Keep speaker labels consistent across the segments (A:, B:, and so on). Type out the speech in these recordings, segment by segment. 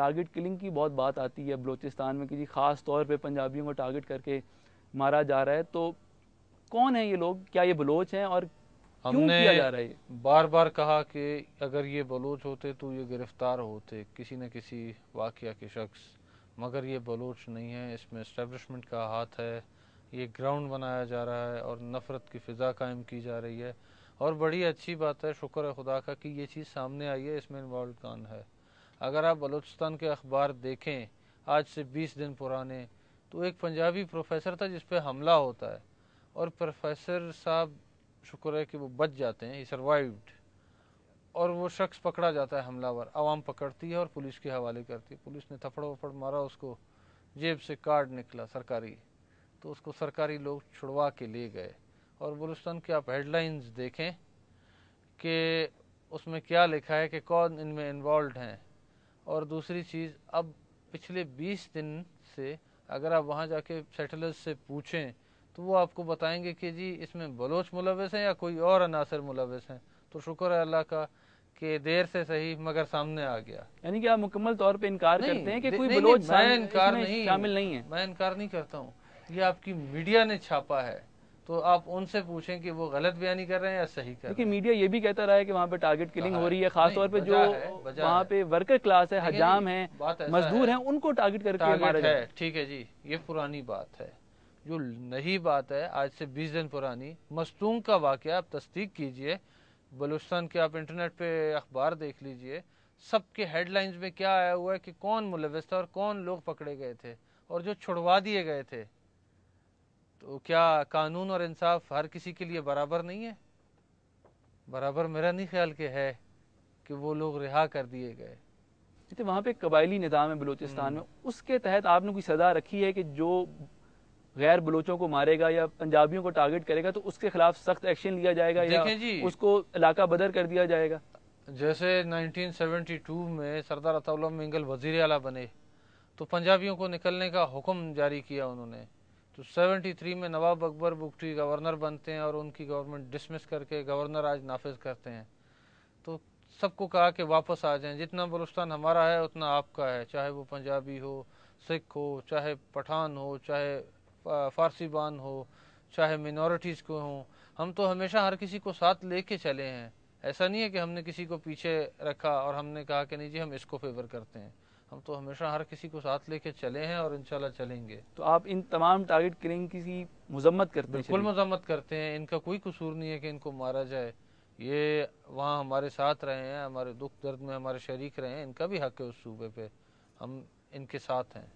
A: Target killing کی بہت بات آتی ہے بلوچستان میں کسی خاص طور پہ پنجابیوں کو ٹارگٹ کر کے مارا جا رہا ہے۔ تو کون ہیں یہ لوگ؟ کیا یہ بلوچ ہیں اور
B: ہم نے
A: کیا جا رہا ہے؟ یہ؟
B: بار بار کہا کہ اگر یہ بلوچ ہوتے تو یہ گرفتار ہوتے کسی نہ کسی واقعہ کے شخص مگر یہ بلوچ نہیں ہے اس میں اسٹیبلشمنٹ کا ہاتھ ہے یہ گراؤنڈ بنایا جا رہا ہے اور نفرت کی فضا قائم کی جا رہی ہے۔ اور بڑی اچھی بات ہے شکر ہے خدا کا کہ یہ چیز سامنے آئی ہے اس میں انوالو کون ہے؟ اگر آپ بلوچستان کے اخبار دیکھیں، آج سے بیس دن پرانے، تو ایک پنجابی پروفیسر تھا جس پہ حملہ ہوتا ہے۔ اور پروفیسر صاحب، شکر ہے کہ وہ بچ جاتے ہیں ہی سروائیوڈ اور وہ شخص پکڑا جاتا ہے حملہ ور، عوام پکڑتی ہے اور پولیس کے حوالے کرتی ہے۔ پولیس نے تھپڑ وپڑ مارا، اس کو جیب سے کارڈ نکلا سرکاری۔ تو اس کو سرکاری لوگ چھڑوا کے لے گئے۔ اور بلوچستان کے آپ ہیڈ لائنز دیکھیں کہ اس میں کیا لکھا ہے کہ کون ان میں انوالوڈ ہیں۔ اور دوسری چیز اب پچھلے بیس دن سے اگر آپ وہاں جا کے سیٹلرز سے پوچھیں تو وہ آپ کو بتائیں گے کہ جی اس میں بلوچ ملوث ہیں یا کوئی اور عناصر ملوث ہیں؟ تو شکر ہے اللہ کا کہ دیر سے صحیح مگر سامنے آ گیا۔
A: یعنی کہ آپ مکمل طور پہ انکار کرتے ہیں کہ کوئی بلوچ
B: میں انکار نہیں
A: شامل نہیں ہے
B: میں انکار نہیں کرتا ہوں۔ یہ آپ کی میڈیا نے چھاپا ہے۔ تو آپ ان سے پوچھیں کہ وہ غلط بیانی کر رہے ہیں یا صحیح کر رہے
A: لیکن میڈیا یہ بھی کہتا رہا ہے کہ وہاں پہ ٹارگٹ کلنگ ہو۔ رہی ہے خاص طور پہ جو وہاں۔ پہ ورکر کلاس ہے حجام ہیں مزدور۔ ہیں ان کو ٹارگٹ کر کے
B: ٹھیک ہے جی یہ پرانی بات ہے جو نئی بات ہے آج سے بیس دن پرانی مستونگ کا واقعہ آپ تصدیق کیجیے بلوچستان کے آپ انٹرنیٹ پہ اخبار دیکھ لیجیے سب کے ہیڈ لائنز میں کیا آیا ہوا ہے کہ کون ملوث تھا اور کون لوگ پکڑے گئے تھے اور جو چھڑوا دیے گئے تھے تو کیا قانون اور انصاف ہر کسی کے لیے برابر نہیں ہے؟ برابر میرا نہیں خیال کہ ہے کہ وہ لوگ رہا کر دیے گئے۔
A: وہاں پہ قبائلی نظام ہے بلوچستان میں اس کے تحت آپ نے کوئی سزا رکھی ہے کہ جو غیر بلوچوں کو مارے گا یا پنجابیوں کو ٹارگٹ کرے گا تو اس کے خلاف سخت ایکشن لیا جائے گا یا
B: جی۔
A: اس کو علاقہ بدر کر دیا جائے گا؟
B: جیسے 1972 میں سردار عطا اللہ منگل وزیر اعلیٰ بنے تو پنجابیوں کو نکلنے کا حکم جاری کیا انہوں نے۔ تو 73 میں نواب اکبر بگٹی گورنر بنتے ہیں اور ان کی گورنمنٹ ڈسمس کر کے گورنر آج نافذ کرتے ہیں۔ تو سب کو کہا کہ واپس آ جائیں۔ جتنا بلوچستان ہمارا ہے، اتنا آپ کا ہے۔ چاہے وہ پنجابی ہو، سکھ ہو، چاہے پٹھان ہو، چاہے فارسی بان ہو، چاہے منورٹیز کو ہوں۔ ہم تو ہمیشہ ہر کسی کو ساتھ لے کے چلے ہیں۔ ایسا نہیں ہے کہ ہم نے کسی کو پیچھے رکھا اور ہم نے کہا کہ نہیں جی ہم اس کو فیور کرتے ہیں۔ ہم تو ہمیشہ ہر کسی کو ساتھ لے کے چلے ہیں اور انشاءاللہ چلیں گے۔
A: تو آپ ان تمام ٹارگٹ کلنگ کی مذمت کرتے ہیں
B: بالکل مذمت کرتے ہیں۔ ان کا کوئی قصور نہیں ہے کہ ان کو مارا جائے۔ یہ وہاں ہمارے ساتھ رہے ہیں ہمارے دکھ درد میں ہمارے شریک رہے ہیں۔ ان کا بھی حق ہے اس صوبے پہ۔ ہم ان کے ساتھ ہیں۔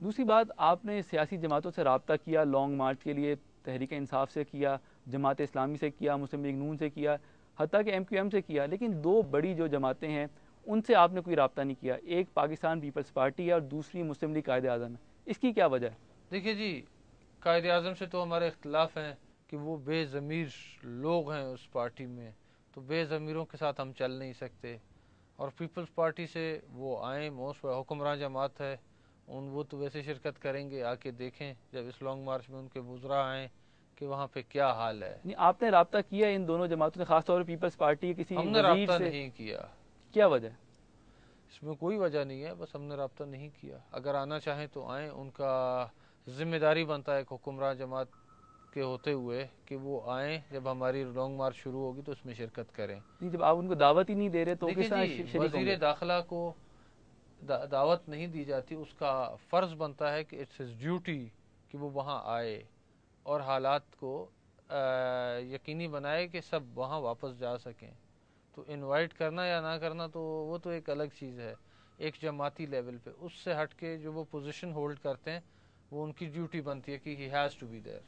A: دوسری بات آپ نے سیاسی جماعتوں سے رابطہ کیا لانگ مارچ کے لیے تحریک انصاف سے کیا جماعت اسلامی سے کیا مسلم لیگ نون سے کیا حتیٰ کہ ایم کیو ایم سے کیا لیکن دو بڑی جو جماعتیں ہیں ان سے آپ نے کوئی رابطہ نہیں کیا ایک پاکستان پیپلز پارٹی ہے اور دوسری مسلم لیگ قائد اعظم ہے۔ اس کی کیا وجہ ہے؟
B: دیکھیے جی قائد اعظم سے تو ہمارے اختلاف ہیں کہ وہ بے ضمیر لوگ ہیں اس پارٹی میں تو بے ضمیروں کے ساتھ ہم چل نہیں سکتے۔ اور پیپلز پارٹی سے وہ آئیں موسٹ حکمراں جماعت ہے ان وہ تو ویسے شرکت کریں گے آ کے دیکھیں جب اس لانگ مارچ میں ان کے وزراء آئیں کہ وہاں پہ کیا حال ہے۔
A: یعنی آپ نے رابطہ کیا ان دونوں جماعتوں سے خاص طور پر پیپلز پارٹی کسی
B: ہم نے رابطہ نہیں کیا۔
A: کیا وجہ ہے؟
B: اس میں کوئی وجہ نہیں ہے بس ہم نے رابطہ نہیں کیا۔ اگر آنا چاہیں تو آئیں ان کا ذمہ داری بنتا ہے ایک حکمراں جماعت کے ہوتے ہوئے کہ وہ آئیں۔ جب ہماری لانگ مارچ شروع ہوگی تو اس میں شرکت کریں۔
A: جب آپ ان کو دعوت ہی نہیں دے رہے تو
B: جی وزیر داخلہ کو دعوت نہیں دی جاتی اس کا فرض بنتا ہے کہ اٹس ہز ڈیوٹی کہ وہ وہاں آئے اور حالات کو یقینی بنائے کہ سب وہاں واپس جا سکیں۔ تو انوائٹ کرنا یا نہ کرنا تو وہ تو ایک الگ چیز ہے، ایک جماعتی لیول پہ۔ اس سے ہٹ کے جو وہ پوزیشن ہولڈ کرتے ہیں، وہ ان کی ڈیوٹی بنتی ہے کہ he has to be there